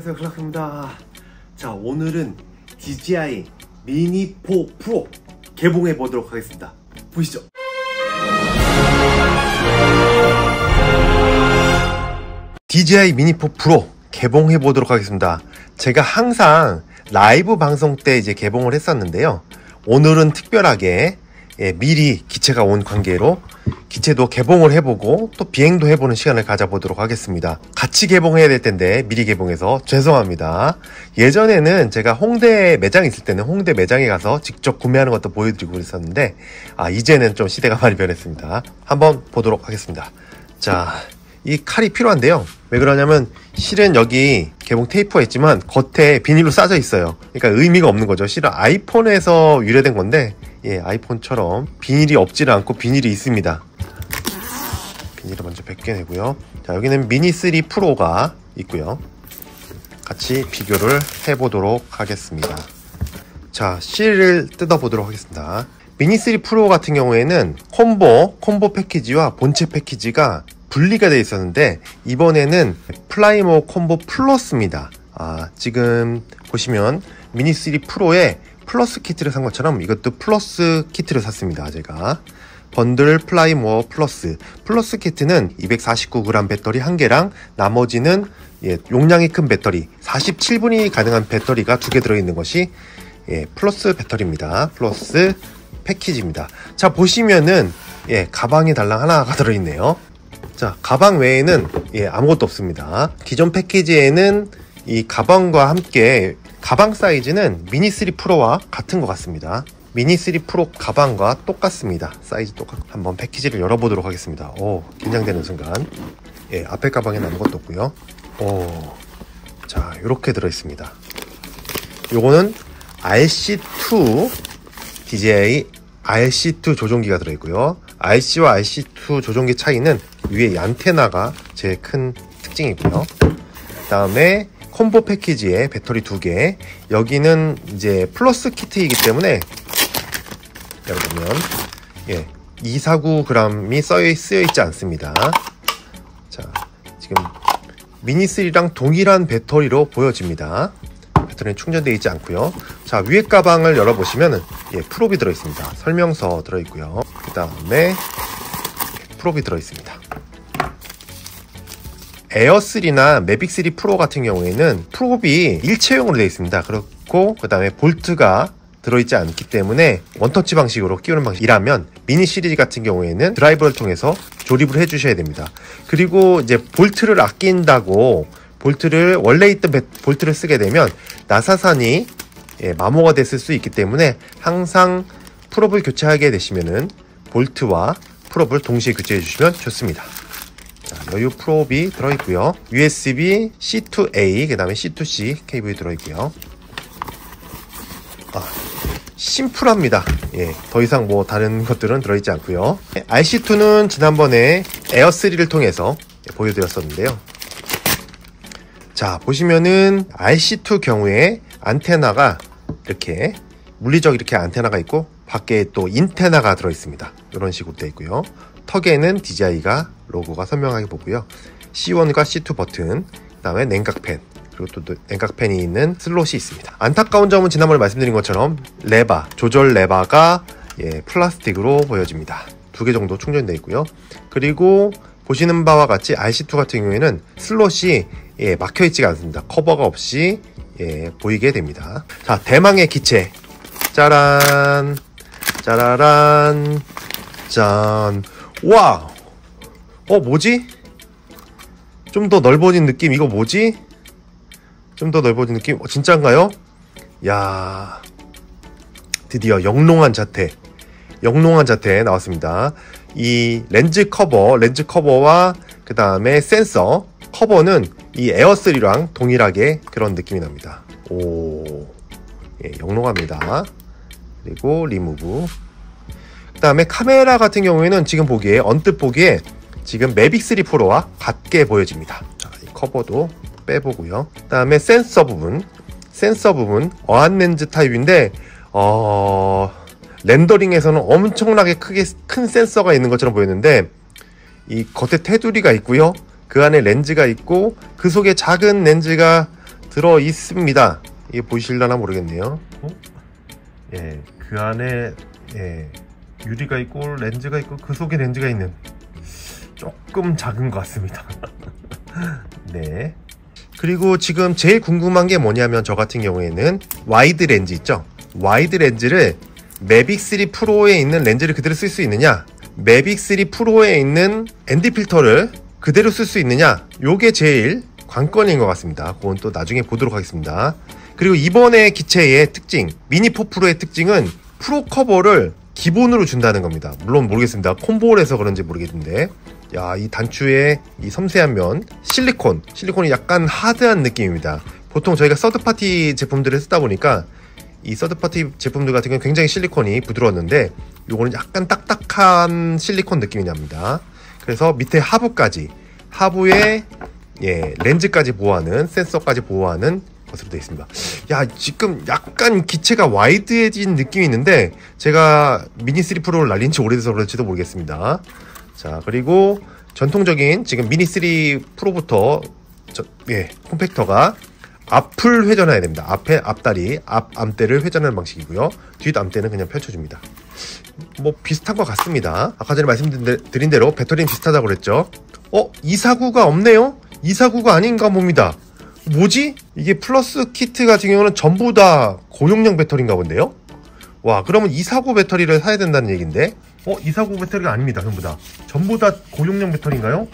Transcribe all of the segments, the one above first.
네, 안녕하세요. 클라크입니다. 자, 오늘은 DJI 미니 4 프로 개봉해 보도록 하겠습니다. 보시죠. DJI 미니 4 프로 개봉해 보도록 하겠습니다. 제가 항상 라이브 방송 때 이제 개봉을 했었는데요. 오늘은 특별하게 예, 미리 기체가 온 관계로 기체도 개봉을 해보고 또 비행도 해보는 시간을 가져보도록 하겠습니다. 같이 개봉해야 될 텐데 미리 개봉해서 죄송합니다. 예전에는 제가 홍대 매장 있을 때는 홍대 매장에 가서 직접 구매하는 것도 보여드리고 있었는데 아 이제는 좀 시대가 많이 변했습니다. 한번 보도록 하겠습니다. 자, 이 칼이 필요한데요. 왜 그러냐면 실은 여기 개봉 테이프가 있지만 겉에 비닐로 싸져 있어요. 그러니까 의미가 없는 거죠. 실은 아이폰에서 유래된 건데 예, 아이폰처럼 비닐이 없지는 않고 비닐이 있습니다. 비닐을 먼저 벗겨내고요. 자, 여기는 미니 3 프로가 있고요. 같이 비교를 해보도록 하겠습니다. 자, 실을 뜯어보도록 하겠습니다. 미니 3 프로 같은 경우에는 콤보, 콤보 패키지와 본체 패키지가 분리가 되어 있었는데 이번에는 Fly More Combo 플러스입니다. 아, 지금 보시면 미니 3 프로에 플러스 키트를 산 것처럼 이것도 플러스 키트를 샀습니다. 제가 번들 Fly More 플러스 플러스 키트는 249g 배터리 한 개랑 나머지는 예, 용량이 큰 배터리 47분이 가능한 배터리가 두개 들어있는 것이 예, 플러스 배터리입니다. 플러스 패키지입니다. 자 보시면은 예, 가방이 달랑 하나가 들어있네요. 자 가방 외에는 예, 아무것도 없습니다. 기존 패키지에는 이 가방과 함께 가방 사이즈는 미니 3 프로와 같은 것 같습니다. 미니 3 프로 가방과 똑같습니다. 사이즈 똑같. 한번 패키지를 열어보도록 하겠습니다. 오, 긴장되는 순간. 예, 앞에 가방에는 아무것도 없고요. 오, 자, 이렇게 들어 있습니다. 요거는 RC2 DJI RC2 조종기가 들어 있고요. RC와 RC2 조종기 차이는 위에 안테나가 제일 큰 특징이고요. 그 다음에 콤보 패키지에 배터리 두 개. 여기는 이제 플러스 키트이기 때문에 열어보면 예, 249g이 써여 쓰여 있지 않습니다. 자, 지금 미니 3랑 동일한 배터리로 보여집니다. 배터리는 충전되어 있지 않고요. 자, 위에 가방을 열어보시면 예, 프롭이 들어 있습니다. 설명서 들어 있고요. 그 다음에 프롭이 들어 있습니다. 에어3나 매빅3 프로 같은 경우에는 prop이 일체형으로 되어 있습니다. 그렇고 그 다음에 볼트가 들어있지 않기 때문에 원터치 방식으로 끼우는 방식이라면 미니 시리즈 같은 경우에는 드라이버를 통해서 조립을 해주셔야 됩니다. 그리고 이제 볼트를 아낀다고 볼트를 원래 있던 볼트를 쓰게 되면 나사산이 예, 마모가 됐을 수 있기 때문에 항상 prop을 교체하게 되시면은 볼트와 프롭을 동시에 교체해 주시면 좋습니다. 자, 여유 프롭이 들어있고요. USB C2A 그 다음에 C2C 케이블이 들어있고요. 아, 심플합니다. 예, 더 이상 뭐 다른 것들은 들어있지 않고요. RC2는 지난번에 에어3를 통해서 보여드렸었는데요. 자, 보시면은 RC2 경우에 안테나가 이렇게 물리적 이렇게 안테나가 있고 밖에 또 인테나가 들어있습니다. 이런 식으로 되어 있고요. 턱에는 DJI가 로고가 선명하게 보고요. C1과 C2 버튼, 그 다음에 냉각팬, 그리고 또 냉각팬이 있는 슬롯이 있습니다. 안타까운 점은 지난번에 말씀드린 것처럼 레바, 조절 레바가 예, 플라스틱으로 보여집니다. 두 개 정도 충전되어 있고요. 그리고 보시는 바와 같이 RC2 같은 경우에는 슬롯이 예, 막혀 있지가 않습니다. 커버가 없이 예, 보이게 됩니다. 자, 대망의 기체. 짜란, 짜라란, 짠. 와! 어, 뭐지? 좀 더 넓어진 느낌. 이거 뭐지? 좀 더 넓어진 느낌. 어, 진짠가요? 야 드디어 영롱한 자태. 영롱한 자태 나왔습니다. 이 렌즈 커버, 렌즈 커버와 그 다음에 센서 커버는 이 에어3랑 동일하게 그런 느낌이 납니다. 오, 예, 영롱합니다. 그리고 리무브. 그 다음에 카메라 같은 경우에는 지금 보기에 언뜻 보기에 지금 매빅 3 프로와 같게 보여집니다. 자, 이 커버도 빼보고요. 그 다음에 센서 부분, 센서 부분 어안 렌즈 타입인데 어... 렌더링에서는 엄청나게 크게 큰 센서가 있는 것처럼 보였는데 이 겉에 테두리가 있고요. 그 안에 렌즈가 있고 그 속에 작은 렌즈가 들어 있습니다. 이게 보이실려나 모르겠네요. 어? 예, 그 안에 예, 유리가 있고 렌즈가 있고 그 속에 렌즈가 있는 조금 작은 것 같습니다. 네. 그리고 지금 제일 궁금한 게 뭐냐면 저 같은 경우에는 와이드 렌즈 있죠? 와이드 렌즈를 매빅 3 프로에 있는 렌즈를 그대로 쓸 수 있느냐? 매빅 3 프로에 있는 ND 필터를 그대로 쓸 수 있느냐? 요게 제일 관건인 것 같습니다. 그건 또 나중에 보도록 하겠습니다. 그리고 이번에 기체의 특징, 미니4 프로의 특징은 프로 커버를 기본으로 준다는 겁니다. 물론 모르겠습니다. 콤보를 해서 그런지 모르겠는데 야, 이 단추의 이 섬세한 면, 실리콘, 실리콘이 약간 하드한 느낌입니다. 보통 저희가 서드파티 제품들을 쓰다 보니까 이 서드파티 제품들 같은 경우는 굉장히 실리콘이 부드러웠는데 요거는 약간 딱딱한 실리콘 느낌이 납니다. 그래서 밑에 하부까지 하부에 예, 렌즈까지 보호하는 센서까지 보호하는 것으로 되어 있습니다. 야, 지금 약간 기체가 와이드해진 느낌이 있는데 제가 미니 3 프로를 날린 지 오래돼서 그런지도 모르겠습니다. 자, 그리고 전통적인 지금 미니 3 프로부터 저, 예, 콤팩터가 앞을 회전해야 됩니다. 앞에 앞다리, 앞 암대를 회전하는 방식이고요. 뒷 암대는 그냥 펼쳐줍니다. 뭐 비슷한 것 같습니다. 아까 전에 말씀드린 대로 배터리는 비슷하다고 그랬죠. 어? 249가 없네요? 249가 아닌가 봅니다. 뭐지? 이게 플러스 키트 같은 경우는 전부 다 고용량 배터리인가 본데요? 와, 그러면 249 배터리를 사야 된다는 얘기인데? 어, 249 배터리가 아닙니다, 전부 다. 전부 다 고용량 배터리인가요?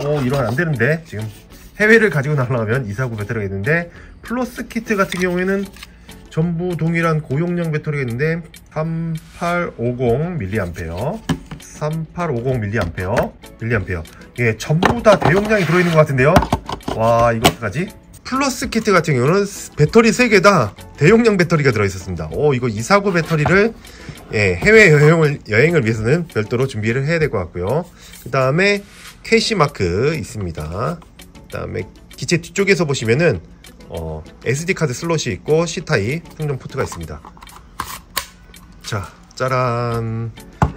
어, 이러면 안 되는데, 지금. 해외를 가지고 나가면 249 배터리가 있는데, 플러스 키트 같은 경우에는 전부 동일한 고용량 배터리가 있는데, 3850mAh. 3850mAh. mAh. 예, 전부 다 대용량이 들어있는 것 같은데요? 와, 어떡하지? 플러스 키트 같은 경우는 배터리 3개 다 대용량 배터리가 들어있었습니다. 오, 이거 249 배터리를 예, 해외 여행을, 여행을 위해서는 별도로 준비를 해야 될 것 같고요. 그 다음에 KC 마크 있습니다. 그 다음에 기체 뒤쪽에서 보시면은 어, SD카드 슬롯이 있고 C타입 충전 포트가 있습니다. 자, 짜란.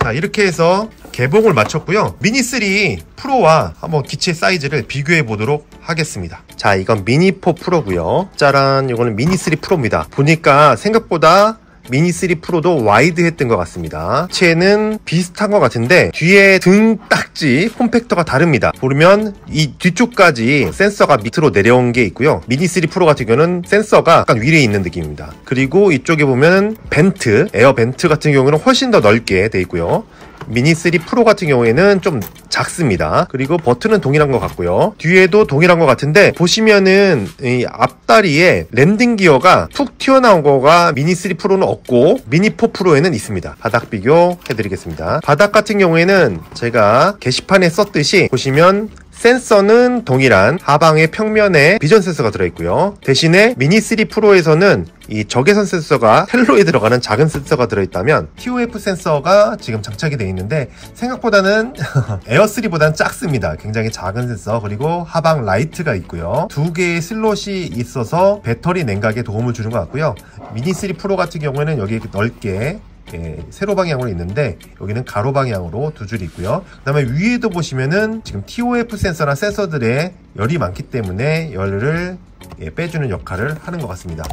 자, 이렇게 해서 개봉을 마쳤고요. 미니3 프로와 한번 기체 사이즈를 비교해 보도록 하겠습니다. 자, 이건 미니4 프로고요. 짜란, 이거는 미니3 프로입니다. 보니까 생각보다 미니3 프로도 와이드 했던 것 같습니다. 체는 비슷한 것 같은데 뒤에 등 딱지 form factor가 다릅니다. 보면 이 뒤쪽까지 센서가 밑으로 내려온 게 있고요. 미니3 프로 같은 경우는 센서가 약간 위에 있는 느낌입니다. 그리고 이쪽에 보면 vent, air vent 같은 경우는 훨씬 더 넓게 돼 있고요. 미니3 프로 같은 경우에는 좀 작습니다. 그리고 버튼은 동일한 것 같고요. 뒤에도 동일한 것 같은데 보시면은 이 앞다리에 랜딩 기어가 툭 튀어나온 거가 미니3 프로는 없고 미니4 프로에는 있습니다. 바닥 비교 해드리겠습니다. 바닥 같은 경우에는 제가 게시판에 썼듯이 보시면 센서는 동일한 하방의 평면에 비전 센서가 들어있고요. 대신에 미니 3 프로에서는 이 적외선 센서가 텔로에 들어가는 작은 센서가 들어있다면 TOF 센서가 지금 장착이 되어 있는데 생각보다는 에어3보다는 작습니다. 굉장히 작은 센서 그리고 하방 라이트가 있고요. 두 개의 슬롯이 있어서 배터리 냉각에 도움을 주는 것 같고요. 미니 3 프로 같은 경우에는 여기 넓게 예, 세로 방향으로 있는데 여기는 가로 방향으로 두 줄이 있고요. 그 다음에 위에도 보시면은 지금 TOF 센서나 센서들의 열이 많기 때문에 열을 예, 빼주는 역할을 하는 것 같습니다.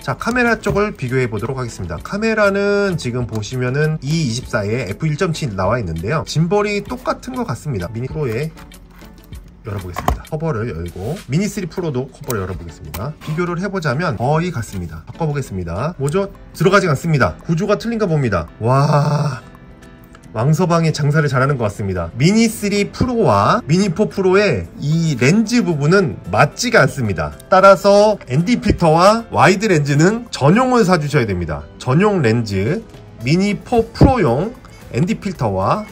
자 카메라 쪽을 비교해 보도록 하겠습니다 카메라는 지금 보시면은 E24에 f1.7 나와 있는데요 짐벌이 똑같은 것 같습니다 미니 프로에 열어보겠습니다. 커버를 열고 미니3 프로도 커버를 열어보겠습니다. 비교를 해보자면 거의 같습니다. 바꿔보겠습니다. 뭐죠? 들어가지 않습니다. 구조가 틀린가 봅니다. 와... 왕서방이 장사를 잘하는 것 같습니다. 미니3 프로와 미니4 프로의 이 렌즈 부분은 맞지가 않습니다. 따라서 ND 필터와 와이드 렌즈는 전용을 사주셔야 됩니다. 전용 렌즈 미니4 프로용 ND 필터와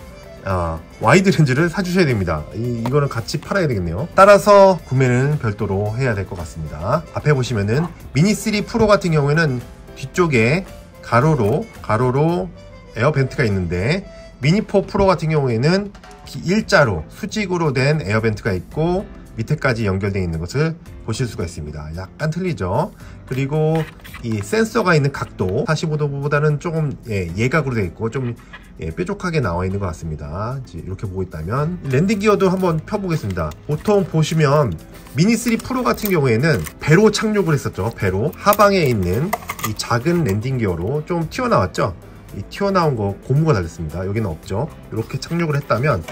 어, 와이드 렌즈를 사주셔야 됩니다. 이, 이거는 같이 팔아야 되겠네요. 따라서 구매는 별도로 해야 될 것 같습니다. 앞에 보시면은 미니3 프로 같은 경우에는 뒤쪽에 가로로 가로로 air vent가 있는데 미니4 프로 같은 경우에는 일자로 수직으로 된 air vent가 있고 밑에까지 연결되어 있는 것을 보실 수가 있습니다. 약간 틀리죠? 그리고 이 센서가 있는 각도 45도보다는 조금 예, 예각으로 되어 있고 좀 예, 뾰족하게 나와 있는 것 같습니다. 이렇게 보고 있다면 랜딩 기어도 한번 펴보겠습니다. 보통 보시면 미니 3 프로 같은 경우에는 배로 착륙을 했었죠. 배로 하방에 있는 이 작은 랜딩 기어로 좀 튀어나왔죠. 이 튀어나온 거 고무가 달렸습니다. 여기는 없죠. 이렇게 착륙을 했다면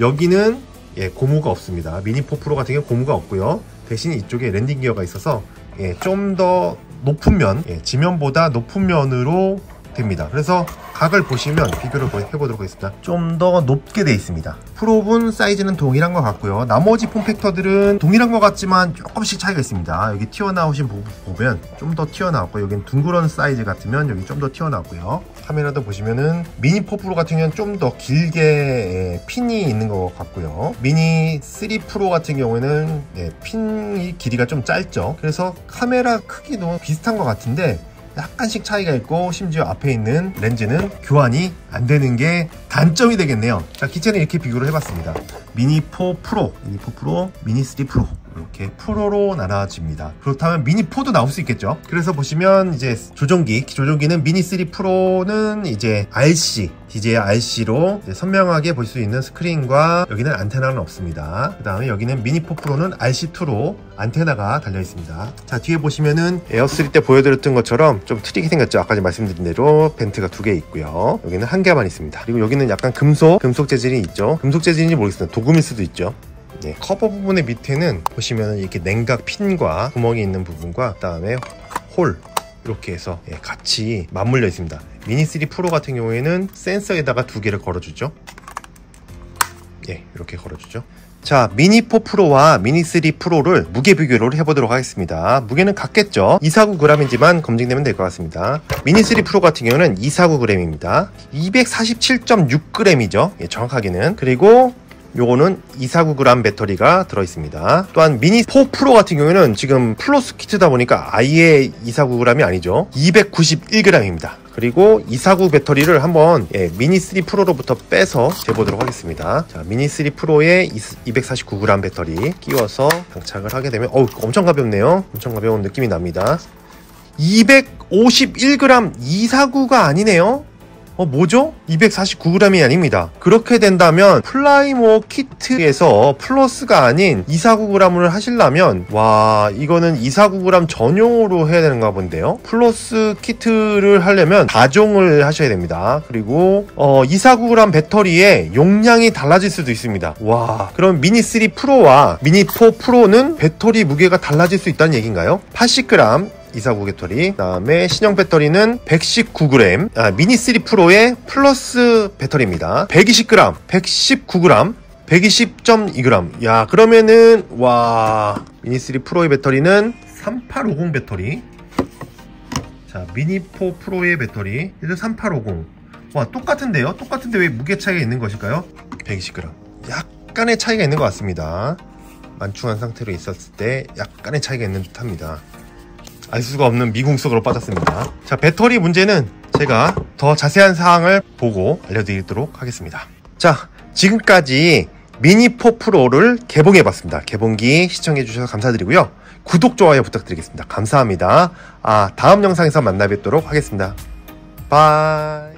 여기는 예, 고무가 없습니다. 미니 4 프로 같은 경우 고무가 없고요. 대신 이쪽에 랜딩 기어가 있어서 예, 좀 더 높은 면, 예, 지면보다 높은 면으로 됩니다. 그래서 각을 보시면 비교를 해보도록 하겠습니다. 좀 더 높게 되어 있습니다. prop은 사이즈는 동일한 것 같고요. 나머지 form factor들은 동일한 것 같지만 조금씩 차이가 있습니다. 여기 튀어나오신 부분 보면 좀 더 튀어나왔고 여기는 둥그런 사이즈 같으면 여기 좀 더 튀어나왔고요. 카메라도 보시면은 미니 4 프로 같은 경우는 좀 더 길게 예, 핀이 있는 것 같고요. 미니 3 프로 같은 경우에는 예, 핀이 길이가 좀 짧죠. 그래서 카메라 크기도 비슷한 것 같은데 약간씩 차이가 있고 심지어 앞에 있는 렌즈는 교환이 안 되는 게 단점이 되겠네요. 자 기체는 이렇게 비교를 해봤습니다. 미니 4 프로 미니 4 프로 미니 3 프로 이렇게 프로로 나눠집니다. 그렇다면 미니 4도 나올 수 있겠죠? 그래서 보시면 이제 조종기 조종기는 미니 3 프로는 이제 RC DJI RC로 선명하게 볼 수 있는 스크린과 여기는 안테나는 없습니다. 그 다음에 여기는 미니 4 프로는 RC2로 안테나가 달려 있습니다. 자 뒤에 보시면은 에어3 때 보여드렸던 것처럼 좀 트릭이 생겼죠? 아까 말씀드린 대로 vent가 두 개 있고요. 여기는 한 개만 있습니다. 그리고 여기는 약간 금속 금속 재질이 있죠? 금속 재질인지 모르겠어요 도금일 수도 있죠 네, 커버 부분의 밑에는 보시면 이렇게 냉각 핀과 구멍이 있는 부분과 그 다음에 홀 이렇게 해서 예, 같이 맞물려 있습니다. 미니 3 프로 같은 경우에는 센서에다가 두 개를 걸어주죠. 예 이렇게 걸어주죠. 자 미니 4 프로와 미니 3 프로를 무게 비교를 해보도록 하겠습니다. 무게는 같겠죠? 249g이지만 검증되면 될 것 같습니다. 미니 3 프로 같은 경우는 249g입니다. 247.6g이죠? 예, 정확하게는. 그리고 요거는 249g 배터리가 들어있습니다. 또한 미니 4 프로 같은 경우에는 지금 플러스 키트다 보니까 아예 249g이 아니죠. 291g입니다. 그리고 249 배터리를 한번 예, 미니 3 프로로부터 빼서 재보도록 하겠습니다. 자, 미니 3 프로에 249g 배터리 끼워서 장착을 하게 되면 어우 엄청 가볍네요. 엄청 가벼운 느낌이 납니다. 251g 249가 아니네요. 어, 뭐죠? 249g이 아닙니다. 그렇게 된다면 Fly More 키트에서 플러스가 아닌 249g을 하시려면 와 이거는 249g 전용으로 해야 되는가 본데요. 플러스 키트를 하려면 4종을 하셔야 됩니다. 그리고 어, 249g 배터리의 용량이 달라질 수도 있습니다. 와 그럼 미니 3 프로와 미니 4 프로는 배터리 무게가 달라질 수 있다는 얘기인가요? 80g 249 배터리 그 다음에 신형 배터리는 119g 아, 미니 3 프로의 플러스 배터리입니다. 120g 119g 120.2g 야 그러면은 와 미니 3 프로의 배터리는 3850 배터리. 자 미니 4 프로의 배터리. 이제 3850와 똑같은데요? 똑같은데 왜 무게 차이가 있는 것일까요? 120g 약간의 차이가 있는 것 같습니다. 만충한 상태로 있었을 때 약간의 차이가 있는 듯 합니다 알 수가 없는 미궁 속으로 빠졌습니다. 자, 배터리 문제는 제가 더 자세한 사항을 보고 알려드리도록 하겠습니다. 자, 지금까지 미니4 프로를 개봉해봤습니다. 개봉기 시청해주셔서 감사드리고요. 구독, 좋아요 부탁드리겠습니다. 감사합니다. 아, 다음 영상에서 만나 뵙도록 하겠습니다. 바이.